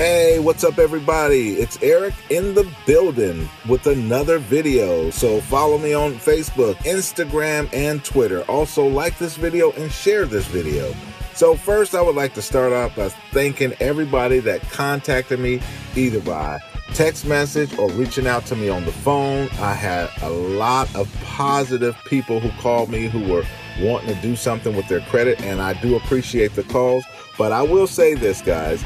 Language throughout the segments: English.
Hey, what's up, everybody? It's Eric in the building with another video. So, follow me on Facebook, Instagram, and Twitter. Also, like this video and share this video. So, first, I would like to start off by thanking everybody that contacted me either by text message or reaching out to me on the phone. I had a lot of positive people who called me who were wanting to do something with their credit, and I do appreciate the calls. But I will say this, guys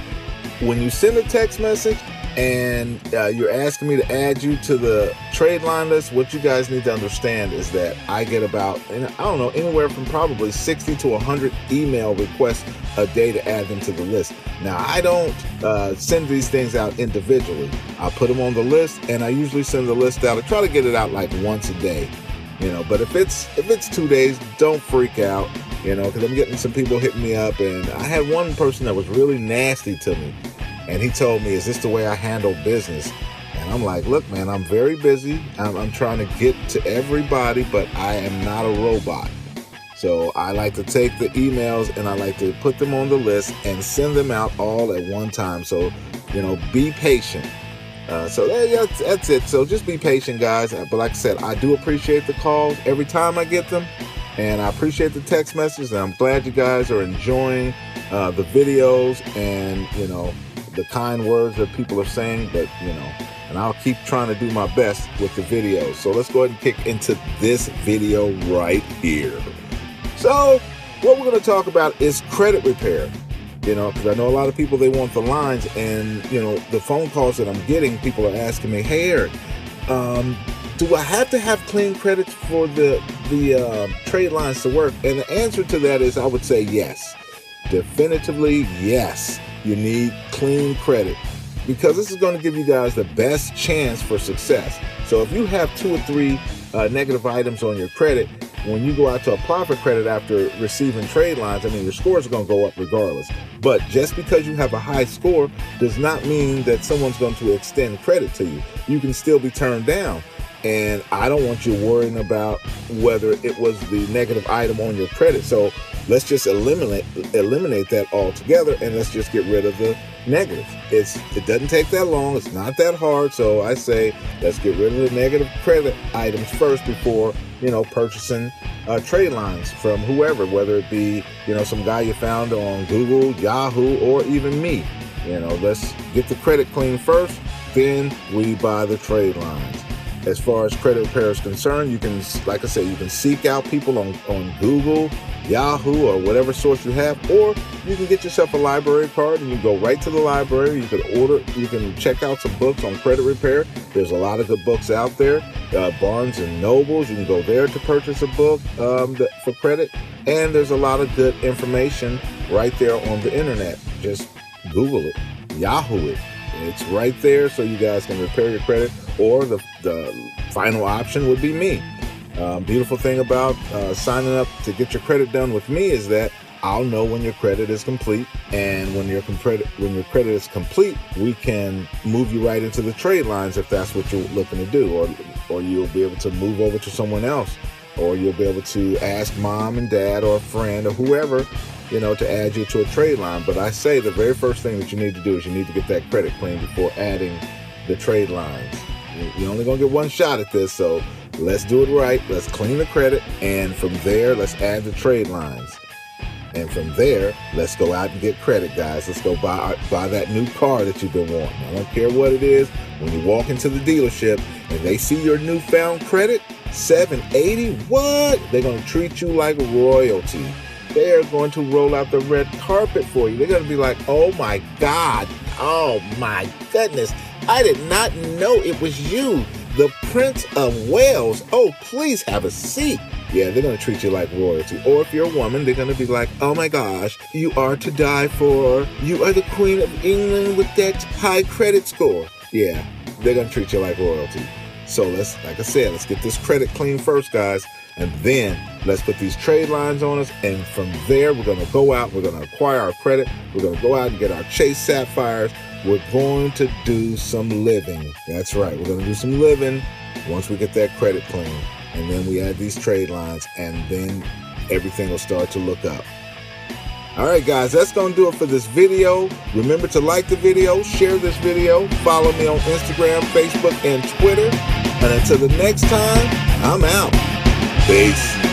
when you send a text message and uh, you're asking me to add you to the trade line list, what you guys need to understand is that I get about, and I don't know, anywhere from probably 60 to 100 email requests a day to add them to the list. Now, I don't uh, send these things out individually. I put them on the list and I usually send the list out. I try to get it out like once a day, you know, but if it's, if it's two days, don't freak out you know, because I'm getting some people hitting me up, and I had one person that was really nasty to me, and he told me, "Is this the way I handle business?" And I'm like, "Look, man, I'm very busy. I'm, I'm trying to get to everybody, but I am not a robot." So I like to take the emails and I like to put them on the list and send them out all at one time. So, you know, be patient. Uh, so that's, that's it. So just be patient, guys. But like I said, I do appreciate the calls every time I get them. And I appreciate the text messages. And I'm glad you guys are enjoying uh, the videos and, you know, the kind words that people are saying. But, you know, and I'll keep trying to do my best with the videos. So let's go ahead and kick into this video right here. So, what we're going to talk about is credit repair. You know, because I know a lot of people they want the lines, and you know the phone calls that I'm getting, people are asking me, "Hey, Eric, um, do I have to have clean credits for the the uh, trade lines to work? And the answer to that is I would say yes. Definitively yes. You need clean credit because this is going to give you guys the best chance for success. So if you have two or three uh, negative items on your credit, when you go out to apply for credit after receiving trade lines, I mean, your scores are going to go up regardless. But just because you have a high score does not mean that someone's going to extend credit to you. You can still be turned down. And I don't want you worrying about whether it was the negative item on your credit. So let's just eliminate eliminate that altogether and let's just get rid of the negative. It's it doesn't take that long, it's not that hard. So I say let's get rid of the negative credit items first before, you know, purchasing uh, trade lines from whoever, whether it be, you know, some guy you found on Google, Yahoo, or even me. You know, let's get the credit clean first, then we buy the trade lines as far as credit repair is concerned, you can, like I said, you can seek out people on, on Google, Yahoo, or whatever source you have, or you can get yourself a library card and you go right to the library. You can order, you can check out some books on credit repair. There's a lot of good books out there. Uh, Barnes and Nobles, you can go there to purchase a book um, for credit, and there's a lot of good information right there on the internet. Just Google it, Yahoo it. It's right there, so you guys can repair your credit or the, the final option would be me. Um, beautiful thing about uh, signing up to get your credit done with me is that I'll know when your credit is complete, and when your credit when your credit is complete, we can move you right into the trade lines if that's what you're looking to do, or or you'll be able to move over to someone else, or you'll be able to ask mom and dad or a friend or whoever, you know, to add you to a trade line. But I say the very first thing that you need to do is you need to get that credit clean before adding the trade lines. You're only gonna get one shot at this, so let's do it right. Let's clean the credit, and from there, let's add the trade lines. And from there, let's go out and get credit, guys. Let's go buy buy that new car that you've been wanting. I don't care what it is. When you walk into the dealership and they see your newfound credit, 780, what? They're gonna treat you like royalty. They are going to roll out the red carpet for you. They're gonna be like, oh my God, oh my goodness. I did not know it was you, the Prince of Wales. Oh, please have a seat. Yeah, they're going to treat you like royalty. Or if you're a woman, they're going to be like, oh my gosh, you are to die for. You are the Queen of England with that high credit score. Yeah, they're going to treat you like royalty. So let's, like I said, let's get this credit clean first, guys. And then let's put these trade lines on us. And from there, we're to go out, we're to acquire our credit, we're to go out and get our Chase Sapphires, we're going to do some living. That's right. We're to do some living once we get that credit clean. And then we add these trade lines, and then everything will start to look up. All right, guys, that's going to do it for this video. Remember to like the video, share this video, follow me on Instagram, Facebook, and Twitter. And until the next time, I'm out. Peace.